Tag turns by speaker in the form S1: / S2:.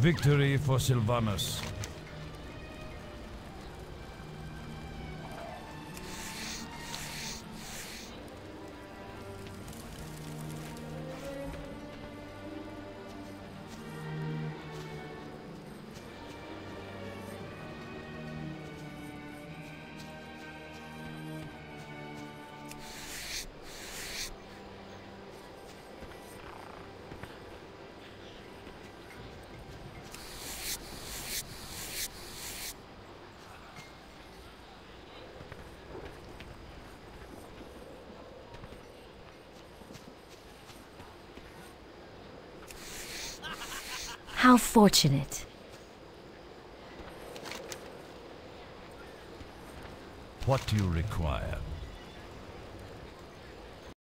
S1: Victory for Sylvanas.
S2: How fortunate.
S1: What do you require?